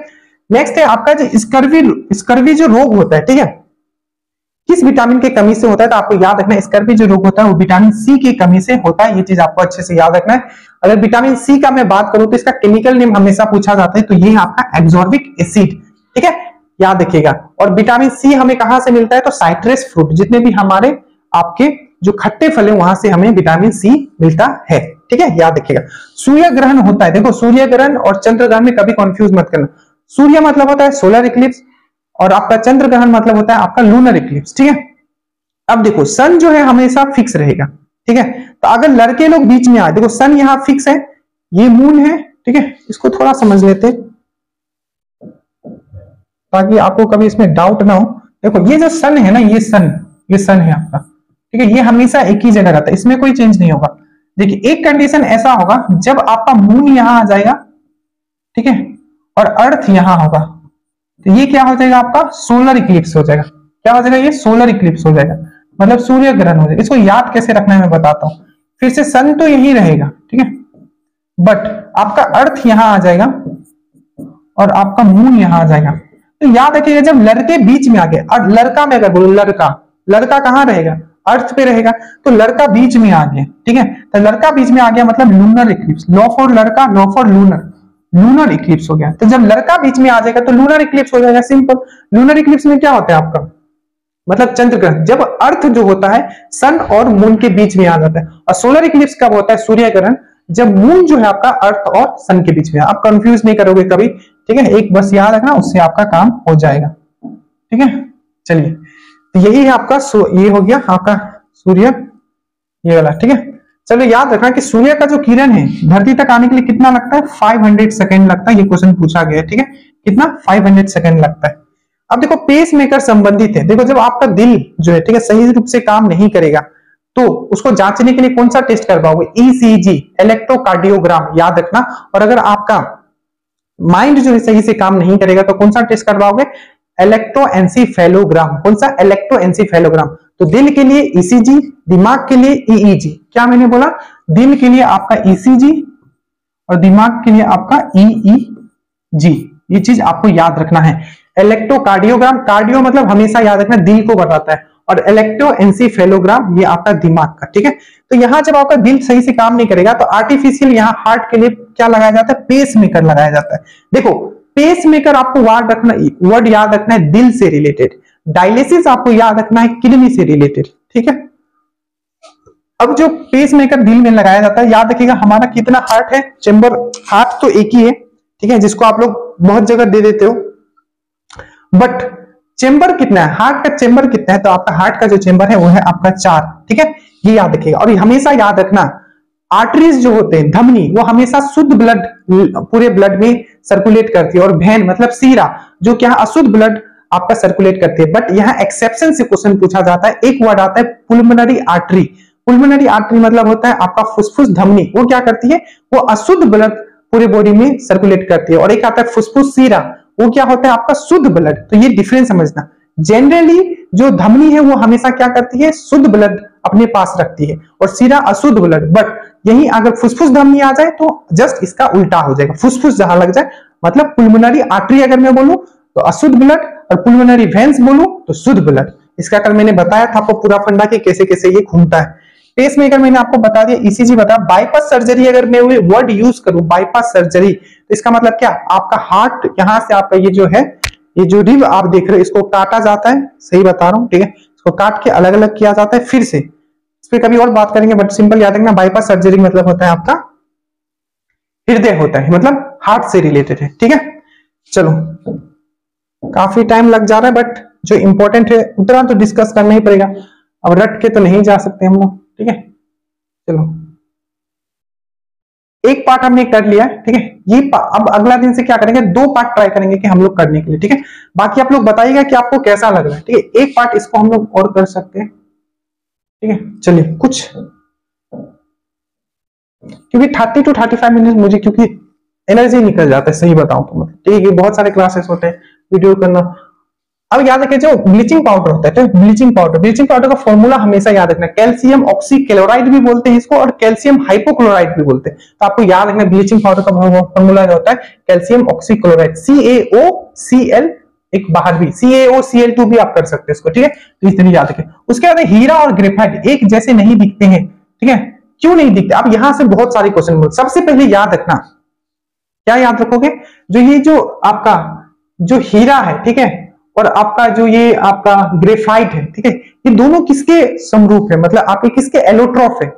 नेक्स्ट है, आपका जो स्कर्वी स्कर्वी जो रोग होता है, ठीक है? किस विटामिन की कमी से होता है तो आपको याद रखना है भी जो रोग होता है वो विटामिन सी की कमी से होता है, ये चीज़ आपको अच्छे से याद रखना है। अगर विटामिन सी का मैं बात करूँ तो इसका केमिकल नेम हमेशा पूछा जाता है तो ये आपका एक्सॉर्बिक एसिड ठीक है? याद रखिएगा। और विटामिन सी हमें कहाँ से मिलता है? तो साइट्रस फ्रूट जितने भी हमारे आपके जो खट्टे फल है, वहाँ से हमें विटामिन सी मिलता है, ठीक है? याद रखिएगा। सूर्य ग्रहण होता है, देखो सूर्य ग्रहण और चंद्र ग्रहण में कभी कंफ्यूज मत करना। सूर्य मतलब होता है सोलर इक्लिप्स और आपका चंद्र ग्रहण मतलब होता है आपका लूनर इक्लिप्स ठीक है? अब देखो सन जो है हमेशा फिक्स रहेगा, ठीक है? तो अगर लड़के लोग बीच में आए, देखो सन यहाँ फिक्स है, ये मून है, ठीक है? इसको थोड़ा समझ लेते। ताकि आपको कभी इसमें डाउट ना हो। देखो, ये जो सन है ना, ये सन ये सन है आपका, ठीक है? ये हमेशा एक ही जगह रहता है, इसमें कोई चेंज नहीं होगा। देखिए, एक कंडीशन ऐसा होगा, जब आपका मून यहाँ आ जाएगा, ठीक है? और अर्थ यहाँ होगा। तो ये क्या हो जाएगा आपका? सोलर इक्लिप्स हो जाएगा। क्या हो जाएगा? ये सोलर इक्लिप्स हो जाएगा। मतलब सूर्य ग्रहण हो जाएगा। इसको याद कैसे रखना है मैं बताता हूँ। फिर से सन तो यही रहेगा, ठीक है? बट आपका अर्थ यहाँ आ जाएगा और आपका मून यहाँ आ जाएगा। तो याद रखिएगा, जब लड़के बीच में आ गए लड़का में अगर बोलो, लड़का लड़का कहाँ रहेगा? अर्थ पे रहेगा। तो लड़का बीच में आ गया, ठीक है? तो लड़का बीच में आ गया मतलब लूनर इक्लिप्स लो फॉर लड़का L for lunar lunar eclipse हो गया। तो जब लड़का बीच में आ जाएगा तो लूनर इक्लिप्स हो जाएगा सिंपल लूनर इक्लिप्स में क्या होता है आपका? मतलब चंद्र ग्रहण जब अर्थ जो होता है सन और मून के बीच में आ जाता है। और सोलर इक्लिप्स कब होता है? सूर्य ग्रहण जब मून जो है आपका अर्थ और सन के बीच में आप कंफ्यूज नहीं करोगे कभी, ठीक है? एक बस याद रखना, उससे आपका काम हो जाएगा। ठीक है? चलिए। तो यही है आपका ये हो गया आपका सूर्य, ये वाला, ठीक है? चलो याद रखना कि सूर्य का जो किरण है, धरती तक आने के लिए कितना लगता है? 500 सेकंड लगता है, ये क्वेश्चन पूछा गया है, ठीक है? कितना? 500 सेकंड लगता है। अब देखो पेस मेकर संबंधित है। देखो, जब आपका दिल जो है, ठीक है, सही रूप से काम नहीं करेगा तो उसको जांचने के लिए कौन सा टेस्ट करवाओगे ईसीजी इलेक्ट्रोकार्डियोग्राम याद रखना। और अगर आपका माइंड जो है, सही से काम नहीं करेगा तो कौन सा टेस्ट करवाओगे इलेक्ट्रो इलेक्ट्रोएंसीफेलोग्राम कौन सा? इलेक्ट्रो इलेक्ट्रोएंसीफेलोग्राम तो दिल के लिए ईसीजी दिमाग के लिए ईईजी क्या मैंने बोला? दिल के लिए आपका ईसीजी और दिमाग के लिए आपका ईईजी ये चीज़ आपको याद रखना है। इलेक्ट्रोकार्डियोग्राम कार्डियो मतलब हमेशा याद रखना, दिल को बताता है। और इलेक्ट्रोएंसीफेलोग्राम ये आपका दिमाग का, ठीक है? तो यहाँ जब आपका दिल सही से काम नहीं करेगा तो आर्टिफिशियल यहाँ हार्ट के लिए क्या लगाया जाता है? पेस मेकर लगाया जाता है। देखो पेस मेकर आपको वर्ड रखना वर्ड याद रखना है दिल से रिलेटेड डायलिसिस आपको याद रखना है किडनी से रिलेटेड, ठीक है? अब जो पेस मेकर दिल में लगाया जाता है, याद रखिएगा हमारा कितना हार्ट है, चेंबर हार्ट तो एक ही है, ठीक है? जिसको आप लोग बहुत जगह दे देते हो। बट चेंबर कितना है? हार्ट का चेंबर कितना है? तो आपका हार्ट का जो चेंबर है, वो है आपका चार, ठीक है? ये याद रखिएगा। और हमेशा याद रखना, आर्टरीज जो होते हैं, धमनी, वो हमेशा शुद्ध ब्लड, पूरे ब्लड में सर्कुलेट करती है। और भेन मतलब सीरा, जो क्या अशुद्ध ब्लड आपका सर्कुलेट करती है। बट यहाँ एक्सेप्शन से क्वेश्चन पूछा जाता है। एक वर्ड आता है पुलमनरी आर्टरी पुलमनरी आर्टरी मतलब होता है आपका फुसफुस धमनी। वो क्या करती है? वो अशुद्ध ब्लड पूरे बॉडी में सर्कुलेट करती है। और एक आता है फुसफुस सीरा। वो क्या होता है? आपका शुद्ध ब्लड तो ये डिफरेंस समझना। जनरली जो धमनी है, वो हमेशा क्या करती है? शुद्ध ब्लड अपने पास रखती है। और सीरा अशुद्ध ब्लड बट यही अगर फुसफुस धमनी आ जाए तो जस्ट इसका उल्टा हो जाएगा। फुसफुस जहाँ लग जाए मतलब पुलमनरी आर्टरी अगर मैं बोलूँ तो अशुद्ध ब्लड और पुलमनरी वेंस बोलूँ तो शुद्ध ब्लड इसका कल मैंने बताया था, आपको पूरा फंडा कि कैसे कैसे ये घूमता है। पेस मेकर मैंने आपको बता दिया ईसीजी बता बाईपास सर्जरी अगर मैं वर्ड यूज़ करूँ बाईपास सर्जरी तो इसका मतलब क्या? आपका हार्ट यहाँ से आपका ये जो है, ये जो रिव आप देख रहे हो, इसको काटा जाता है। सही बता रहा हूँ, ठीक है? इसको काट के अलग अलग किया जाता है, फिर से। इस पर कभी और बात करेंगे बट सिंपल याद रखना बाईपास सर्जरी मतलब होता है आपका हृदय होता है मतलब हार्ट से रिलेटेड है, ठीक है? चलो। काफ़ी टाइम लग जा रहा है बट जो इंपॉर्टेंट है, उतना तो डिस्कस करना ही पड़ेगा। अब रट के तो नहीं जा सकते हम लोग, ठीक है? चलो। एक पार्ट हमने कर लिया ठीक है? ये अब अगला दिन से क्या करेंगे? दो पार्ट ट्राई करेंगे कि हम लोग करने के लिए, ठीक है? बाकी आप लोग बताइएगा कि आपको कैसा लग रहा है, ठीक है? एक पार्ट इसको हम लोग और कर सकते हैं, ठीक है? चलिए, कुछ। क्योंकि thirty to thirty five minute मुझे, क्योंकि एनर्जी निकल जाता है, सही बताऊँ तो मतलब ठीक है? बहुत सारे क्लासेस होते हैं। वीडियो करना। अब याद रखिए, जो ब्लीचिंग पाउडर होता है तो ब्लीचिंग पाउडर ब्लीचिंग पाउडर का फॉर्मूला हमेशा याद रखना। कैल्शियम ऑक्सीक्लोराइड भी बोलते हैं इसको और कैल्सियम हाइपोक्लोराइड भी बोलते हैं। तो आपको याद रखना ब्लीचिंग पाउडर का फॉर्मूला जो होता है calcium oxychloride C A O C L एक बाहर भी सी A O C L two भी आप कर सकते हैं इसको, ठीक है? तो इस तरह याद रखें उसके बाद हीरा और ग्रेफाइट एक जैसे नहीं दिखते हैं, ठीक है? क्यों नहीं दिखते? आप यहाँ से बहुत सारे क्वेश्चन सबसे पहले याद रखना। क्या याद रखोगे? जो ये जो आपका जो हीरा है, ठीक है? और आपका जो ये आपका ग्रेफाइट है, ठीक है? ये दोनों किसके समरूप है? मतलब आपके किसके एलोट्रॉफ है?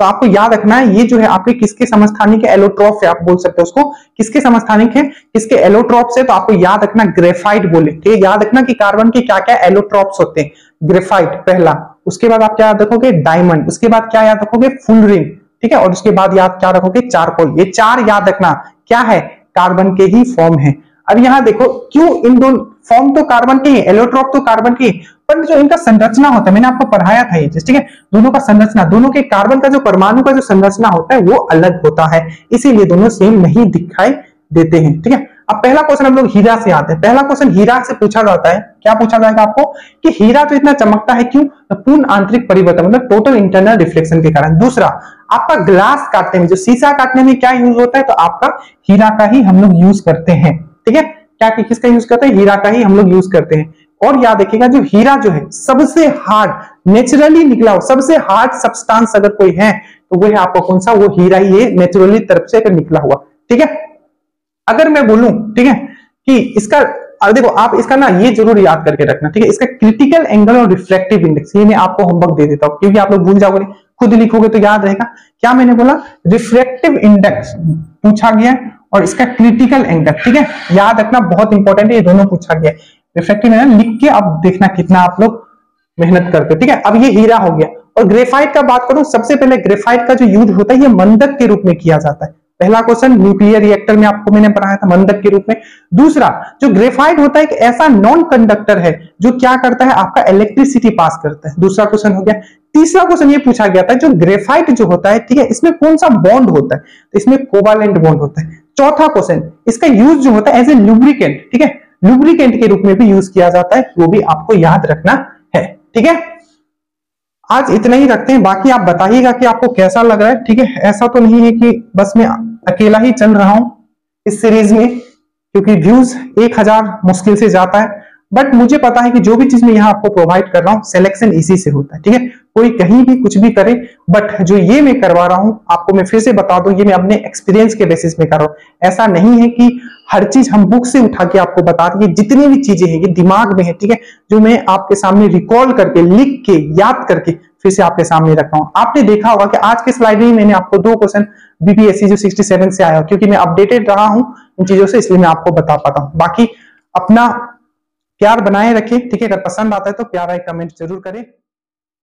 तो आपको याद रखना है, ये जो है आपके किसके समस्थानिक एलोट्रॉफ है, आप बोल सकते हो उसको। किसके समस्थानिक है? किसके एलोट्रॉप से तो आपको याद रखना ग्रेफाइट बोले, ठीक है? याद रखना कि कार्बन के क्या क्या एलोट्रॉप्स होते हैं। ग्रेफाइट पहला, उसके बाद आप क्या याद रखोगे? डायमंड उसके बाद क्या याद रखोगे? फुलरिन ठीक है? और उसके बाद याद क्या रखोगे? चारकोल ये चार याद रखना। क्या है? कार्बन के ही फॉर्म है। अब यहाँ देखो, क्यों इन दोनों फॉर्म तो कार्बन के ही एलोट्रॉप तो कार्बन के पर जो इनका संरचना होता है, मैंने आपको पढ़ाया था ये चीज़, ठीक है? दोनों का संरचना, दोनों के कार्बन का जो परमाणु का जो संरचना होता है, वो अलग होता है, इसीलिए दोनों सेम नहीं दिखाई देते हैं, ठीक है? अब पहला क्वेश्चन हम लोग हीरा से आते हैं, पहला क्वेश्चन हीरा से पूछा जाता है, क्या पूछा जाएगा आपको? कि हीरा तो इतना चमकता है क्यों? तो पूर्ण आंतरिक परिवर्तन मतलब टोटल इंटरनल रिफ्लेक्शन के कारण। दूसरा, आपका ग्लास काटने में, जो शीशा काटने में क्या यूज़ होता है तो आपका हीरा का ही हम लोग यूज़ करते हैं। ठीक है? क्या किसका यूज़ करते हैं? हीरा का ही हम लोग यूज़ करते हैं। और याद रखिएगा, जो हीरा जो है, सबसे हार्ड नेचुरली निकला हो, सबसे हार्ड सब्सटेंस अगर कोई है तो वो है आपका कौन सा? वो हीरा ही है नेचुरली तरफ़ से अगर निकला हुआ। ठीक है? अगर मैं बोलूँ, ठीक है, कि इसका, अब देखो, आप इसका ना ये ज़रूर याद करके रखना, ठीक है? इसका क्रिटिकल एंगल और रिफ्लेक्टिव इंडेक्स ये मैं आपको होमवर्क दे देता हूँ, क्योंकि आप लोग भूल जाओगे खुद लिखोगे तो याद रहेगा। क्या मैंने बोला? रिफ्लेक्टिव इंडेक्स पूछा गया और इसका क्रिटिकल एंगल ठीक है? याद रखना बहुत इंपॉर्टेंट है, ये दोनों पूछा गया रिफ्लेक्टिव एंगल लिख के अब देखना कितना आप लोग मेहनत करते ठीक है? अब ये हीरा हो गया। और ग्रेफाइट का बात करूँ, सबसे पहले ग्रेफाइट का जो यूज़ होता है, ये मंदक के रूप में किया जाता है। पहला क्वेश्चन न्यूक्लियर रिएक्टर में आपको मैंने पढ़ाया था, मंदक के रूप में। दूसरा, जो ग्रेफाइट होता है, एक ऐसा नॉन कंडक्टर है, जो क्या करता है, आपका इलेक्ट्रिसिटी पास करता है। दूसरा क्वेश्चन हो गया। तीसरा क्वेश्चन ये पूछा गया था, जो ग्रेफाइट जो होता है, ठीक है, इसमें कौन सा बॉन्ड होता है? तो इसमें कोबालेंट बॉन्ड होता है। चौथा क्वेश्चन इसका यूज़ जो होता है एज ए लुब्रिकेंट ठीक है? लुब्रिकेंट के रूप में भी यूज़ किया जाता है, वो भी आपको याद रखना है, ठीक है? आज इतना ही रखते हैं, बाकी आप बताइएगा कि आपको कैसा लग रहा है, ठीक है? ऐसा तो नहीं है कि बस मैं अकेला ही चल रहा हूँ इस सीरीज़ में, क्योंकि व्यूज़ एक हज़ार मुश्किल से जाता है बट मुझे पता है कि जो भी चीज़ मैं यहाँ आपको प्रोवाइड कर रहा हूँ सिलेक्शन इसी से होता है, ठीक है? कोई कहीं भी कुछ भी करे बट जो ये मैं करवा रहा हूँ, आपको मैं फिर से बता दूँ, ये मैं अपने एक्सपीरियंस के बेसिस में कर रहा हूँ। ऐसा नहीं है कि हर चीज़ हम बुक से उठा के आपको बता रही जितनी भी चीज़ें हैं, ये दिमाग में है, ठीक है? जो मैं आपके सामने रिकॉल करके, लिख के, याद करके फिर से आपके सामने रखा हूँ। आपने देखा होगा कि आज के स्लाइड में मैंने आपको दो क्वेश्चन बीपीएससी जो 67 से आया क्योंकि मैं अपडेटेड रहा हूँ इन चीज़ों से, इसलिए मैं आपको बता पाता हूँ। बाकी अपना प्यार बनाए रखें, ठीक है? अगर पसंद आता है तो प्यारा एक कमेंट ज़रूर करें।